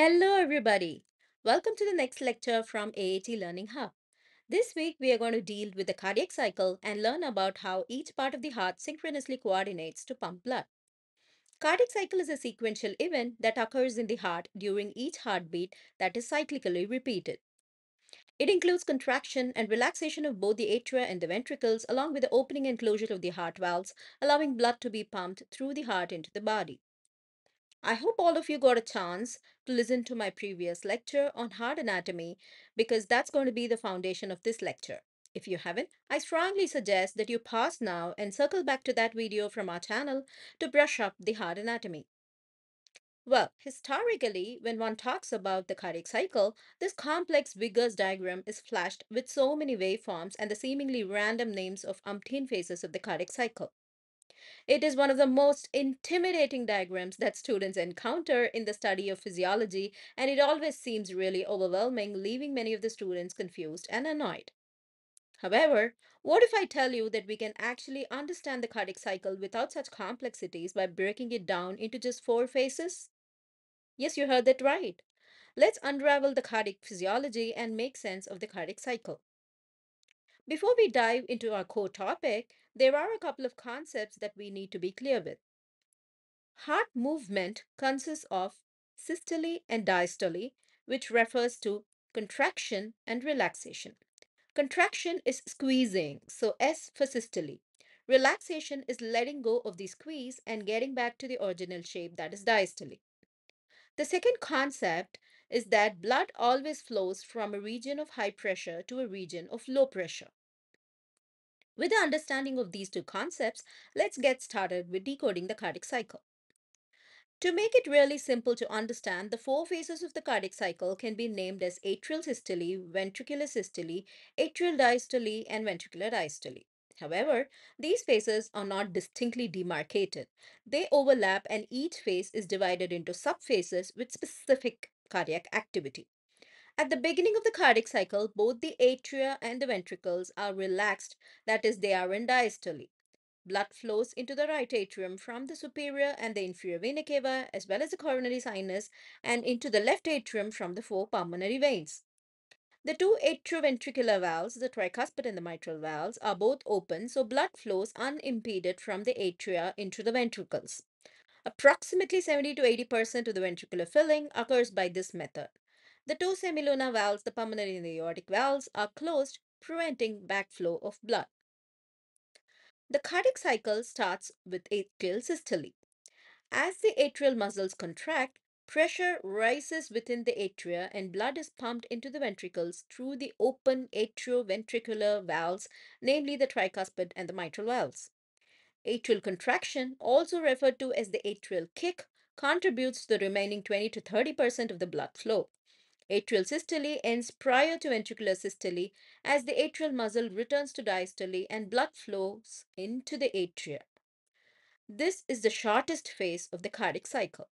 Hello, everybody. Welcome to the next lecture from AAT Learning Hub. This week, we are going to deal with the cardiac cycle and learn about how each part of the heart synchronously coordinates to pump blood. Cardiac cycle is a sequential event that occurs in the heart during each heartbeat that is cyclically repeated. It includes contraction and relaxation of both the atria and the ventricles, along with the opening and closure of the heart valves, allowing blood to be pumped through the heart into the body. I hope all of you got a chance to listen to my previous lecture on heart anatomy because that's going to be the foundation of this lecture. If you haven't, I strongly suggest that you pause now and circle back to that video from our channel to brush up the heart anatomy. Well, historically, when one talks about the cardiac cycle, this complex Wiggers diagram is flashed with so many waveforms and the seemingly random names of umpteen phases of the cardiac cycle. It is one of the most intimidating diagrams that students encounter in the study of physiology, and it always seems really overwhelming, leaving many of the students confused and annoyed. However, what if I tell you that we can actually understand the cardiac cycle without such complexities by breaking it down into just four phases? Yes, you heard that right. Let's unravel the cardiac physiology and make sense of the cardiac cycle. Before we dive into our core topic, there are a couple of concepts that we need to be clear with. Heart movement consists of systole and diastole, which refers to contraction and relaxation. Contraction is squeezing, so S for systole. Relaxation is letting go of the squeeze and getting back to the original shape that is diastole. The second concept is that blood always flows from a region of high pressure to a region of low pressure. With the understanding of these two concepts, let's get started with decoding the cardiac cycle. To make it really simple to understand, the four phases of the cardiac cycle can be named as atrial systole, ventricular systole, atrial diastole, and ventricular diastole. However, these phases are not distinctly demarcated. They overlap, and each phase is divided into subphases with specific cardiac activity. At the beginning of the cardiac cycle, both the atria and the ventricles are relaxed, that is, they are in diastole. Blood flows into the right atrium from the superior and the inferior vena cava, as well as the coronary sinus, and into the left atrium from the four pulmonary veins. The two atrioventricular valves, the tricuspid and the mitral valves, are both open, so blood flows unimpeded from the atria into the ventricles. Approximately 70 to 80% of the ventricular filling occurs by this method. The two semilunar valves, the pulmonary and the aortic valves, are closed, preventing backflow of blood. The cardiac cycle starts with atrial systole. As the atrial muscles contract, pressure rises within the atria and blood is pumped into the ventricles through the open atrioventricular valves, namely the tricuspid and the mitral valves. Atrial contraction, also referred to as the atrial kick, contributes to the remaining 20 to 30% of the blood flow. Atrial systole ends prior to ventricular systole as the atrial muscle returns to diastole and blood flows into the atria. This is the shortest phase of the cardiac cycle.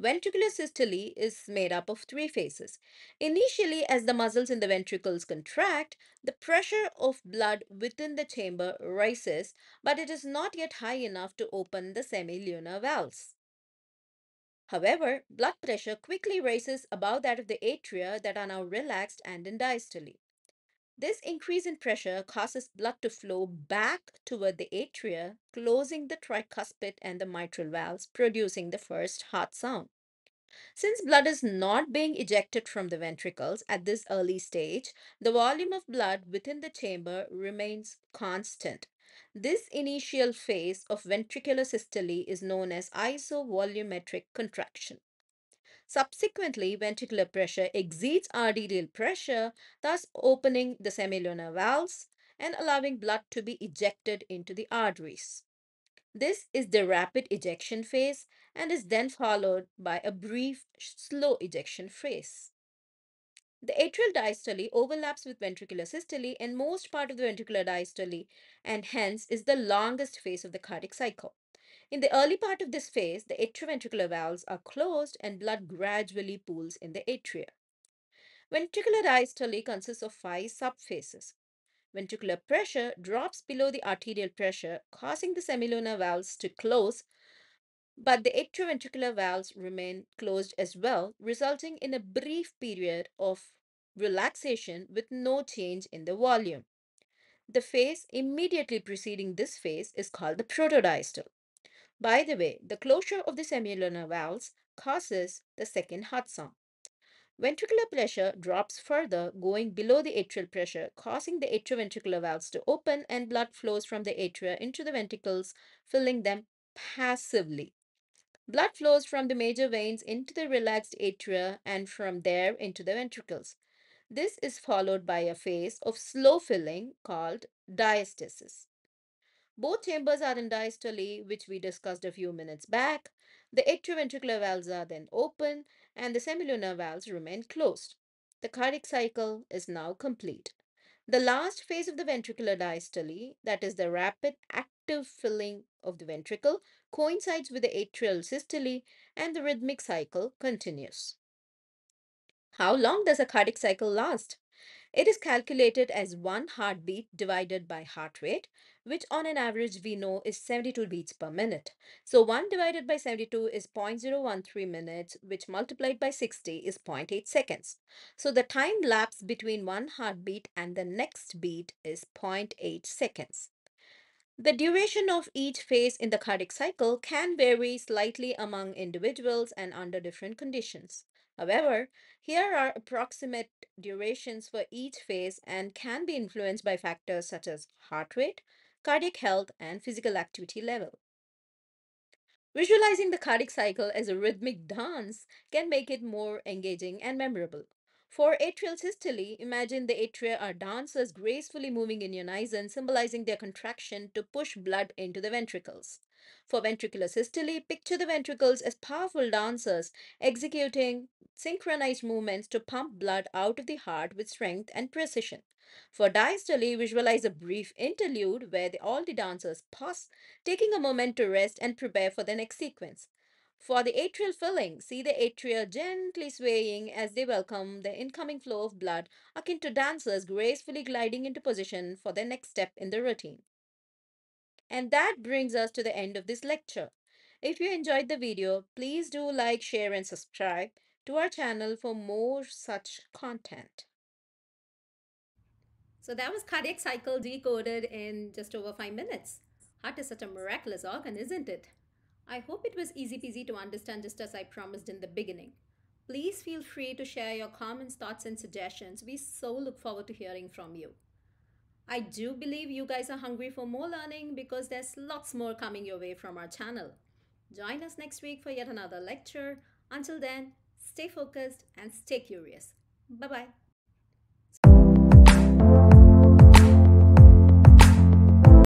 Ventricular systole is made up of three phases. Initially, as the muscles in the ventricles contract, the pressure of blood within the chamber rises, but it is not yet high enough to open the semilunar valves. However, blood pressure quickly rises above that of the atria that are now relaxed and in diastole. This increase in pressure causes blood to flow back toward the atria, closing the tricuspid and the mitral valves, producing the first heart sound. Since blood is not being ejected from the ventricles at this early stage, the volume of blood within the chamber remains constant. This initial phase of ventricular systole is known as isovolumetric contraction. Subsequently, ventricular pressure exceeds arterial pressure, thus opening the semilunar valves and allowing blood to be ejected into the arteries. This is the rapid ejection phase and is then followed by a brief, slow ejection phase. The atrial diastole overlaps with ventricular systole and most part of the ventricular diastole and hence is the longest phase of the cardiac cycle. In the early part of this phase, the atrioventricular valves are closed and blood gradually pools in the atria. Ventricular diastole consists of five subphases. Ventricular pressure drops below the arterial pressure, causing the semilunar valves to close, But the atrioventricular valves remain closed as well, resulting in a brief period of relaxation with no change in the volume. The phase immediately preceding this phase is called the protodiastole. By the way, the closure of the semilunar valves causes the second heart sound. Ventricular pressure drops further, going below the atrial pressure, causing the atrioventricular valves to open and blood flows from the atria into the ventricles, filling them passively. Blood flows from the major veins into the relaxed atria and from there into the ventricles. This is followed by a phase of slow filling called diastasis. Both chambers are in diastole, which we discussed a few minutes back. The atrioventricular valves are then open and the semilunar valves remain closed. The cardiac cycle is now complete. The last phase of the ventricular diastole, that is the rapid active filling of the ventricle, coincides with the atrial systole and the rhythmic cycle continues. How long does a cardiac cycle last? It is calculated as one heartbeat divided by heart rate, which on an average we know is 72 beats per minute. So 1 divided by 72 is 0.013 minutes, which multiplied by 60 is 0.8 seconds. So the time lapse between one heartbeat and the next beat is 0.8 seconds. The duration of each phase in the cardiac cycle can vary slightly among individuals and under different conditions. However, here are approximate durations for each phase and can be influenced by factors such as heart rate, cardiac health, and physical activity level. Visualizing the cardiac cycle as a rhythmic dance can make it more engaging and memorable. For atrial systole, imagine the atria are dancers gracefully moving in unison, symbolizing their contraction to push blood into the ventricles. For ventricular systole, picture the ventricles as powerful dancers executing synchronized movements to pump blood out of the heart with strength and precision. For diastole, visualize a brief interlude where the, all the dancers pause, taking a moment to rest and prepare for the next sequence. For the atrial filling, see the atria gently swaying as they welcome the incoming flow of blood, akin to dancers gracefully gliding into position for their next step in the routine. And that brings us to the end of this lecture. If you enjoyed the video, please do like, share, and subscribe to our channel for more such content. So that was cardiac cycle decoded in just over five minutes. Heart is such a miraculous organ, isn't it? I hope it was easy peasy to understand just as I promised in the beginning. Please feel free to share your comments, thoughts, and suggestions. We so look forward to hearing from you. I do believe you guys are hungry for more learning because there's lots more coming your way from our channel. Join us next week for yet another lecture. Until then, stay focused and stay curious. Bye bye.